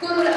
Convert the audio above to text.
con